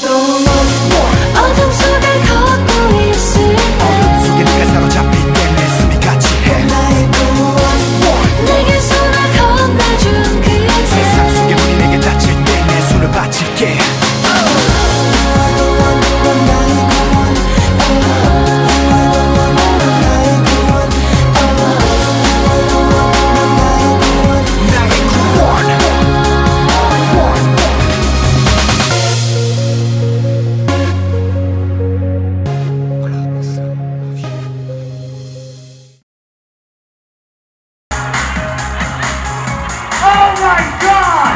don't my God!